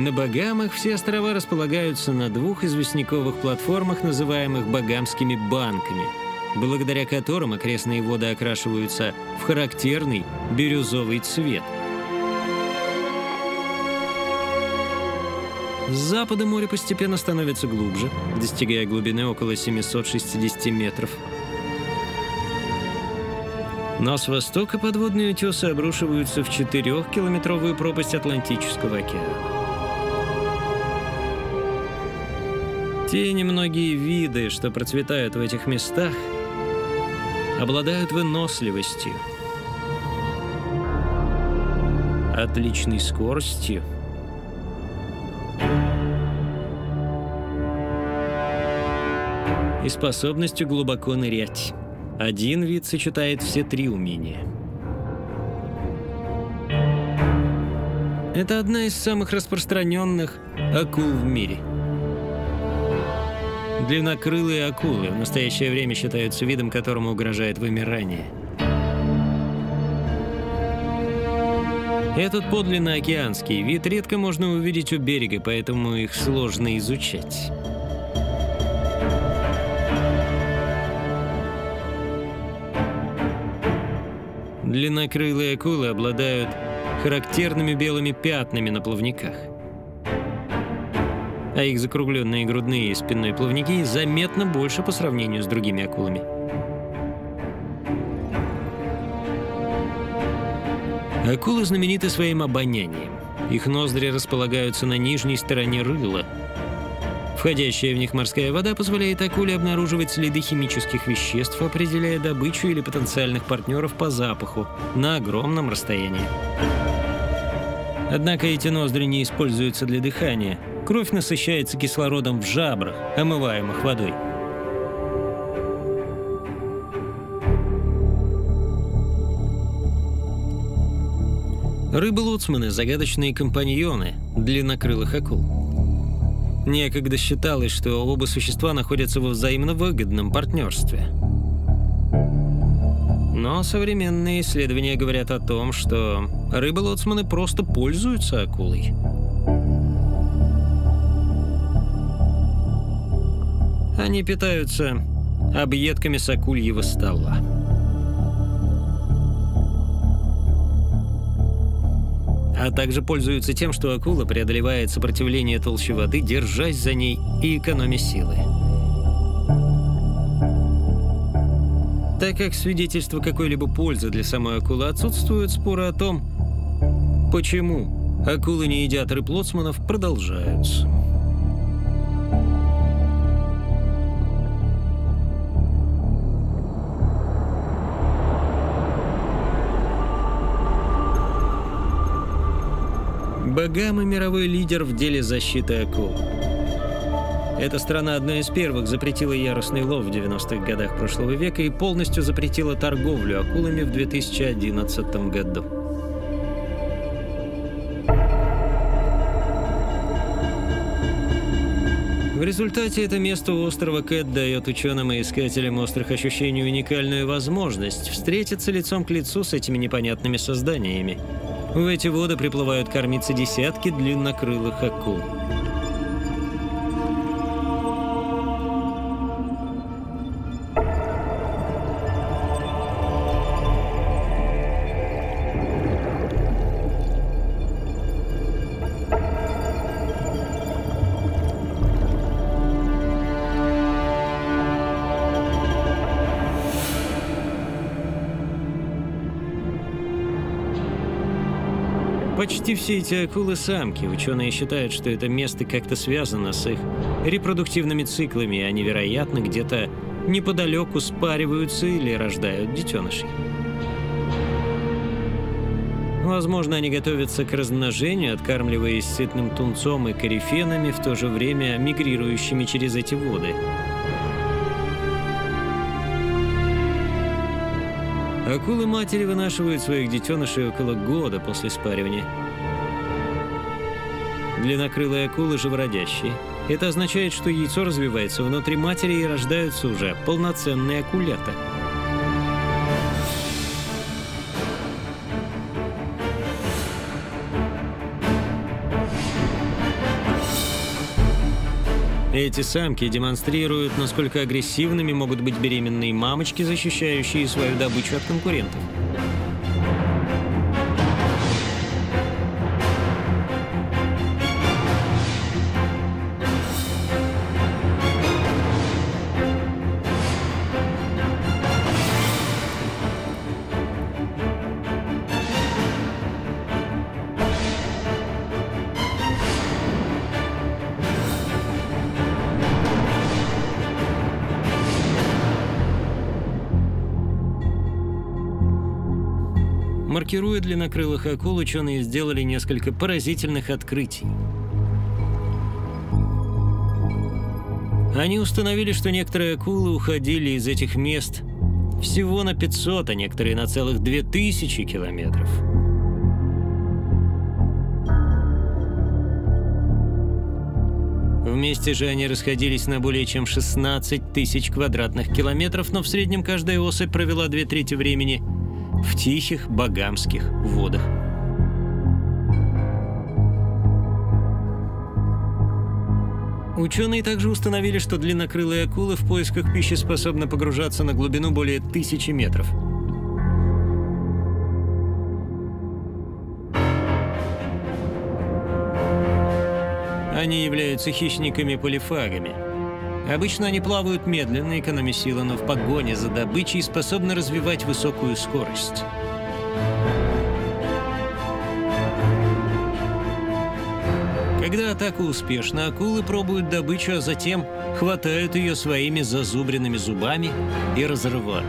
На Багамах все острова располагаются на двух известняковых платформах, называемых Багамскими банками, благодаря которым окрестные воды окрашиваются в характерный бирюзовый цвет. С запада море постепенно становится глубже, достигая глубины около 760 метров. Но с востока подводные утесы обрушиваются в 4-километровую пропасть Атлантического океана. Те немногие виды, что процветают в этих местах, обладают выносливостью, отличной скоростью, и способностью глубоко нырять. Один вид сочетает все три умения. Это одна из самых распространенных акул в мире. Длиннокрылые акулы в настоящее время считаются видом, которому угрожает вымирание. Этот подлинно океанский вид редко можно увидеть у берега, поэтому их сложно изучать. Длиннокрылые акулы обладают характерными белыми пятнами на плавниках. А их закругленные грудные и спинной плавники заметно больше по сравнению с другими акулами. Акулы знамениты своим обонянием. Их ноздри располагаются на нижней стороне рыла – Входящая в них морская вода позволяет акуле обнаруживать следы химических веществ, определяя добычу или потенциальных партнеров по запаху на огромном расстоянии. Однако эти ноздри не используются для дыхания. Кровь насыщается кислородом в жабрах, омываемых водой. Рыбы-лоцманы – загадочные компаньоны длиннокрылых акул. Некогда считалось, что оба существа находятся во взаимно выгодном партнерстве. Но современные исследования говорят о том, что рыбы-лоцманы просто пользуются акулой. Они питаются объедками с акульего стола. а также пользуются тем, что акула преодолевает сопротивление толщи воды, держась за ней и экономя силы. Так как свидетельства какой-либо пользы для самой акулы отсутствуют, споры о том, почему акулы не едят рыб лоцманов, продолжаются. Багамы – мировой лидер в деле защиты акул. Эта страна одна из первых запретила яростный лов в 90-х годах прошлого века и полностью запретила торговлю акулами в 2011 году. В результате это место у острова Кэт дает ученым и искателям острых ощущений уникальную возможность встретиться лицом к лицу с этими непонятными созданиями – в эти воды приплывают кормиться десятки длиннокрылых акул. Почти все эти акулы самки. Ученые считают, что это место как-то связано с их репродуктивными циклами, и они, вероятно, где-то неподалеку спариваются или рождают детенышей. Возможно, они готовятся к размножению, откармливаясь сытным тунцом и корифенами, в то же время мигрирующими через эти воды. Акулы-матери вынашивают своих детенышей около года после спаривания. Длиннокрылые акулы живородящие. Это означает, что яйцо развивается внутри матери и рождаются уже полноценные акулята – Эти самки демонстрируют, насколько агрессивными могут быть беременные мамочки, защищающие свою добычу от конкурентов. Маркируя длиннокрылых акул, ученые сделали несколько поразительных открытий. Они установили, что некоторые акулы уходили из этих мест всего на 500, а некоторые на целых 2000 километров. Вместе же они расходились на более чем 16 тысяч квадратных километров, но в среднем каждая особь провела две трети времени в тихих багамских водах. Ученые также установили, что длиннокрылые акулы в поисках пищи способны погружаться на глубину более тысячи метров. Они являются хищниками-полифагами – Обычно они плавают медленно, экономя силы, но в погоне за добычей способны развивать высокую скорость. Когда атака успешна, акулы пробуют добычу, а затем хватают ее своими зазубренными зубами и разрывают.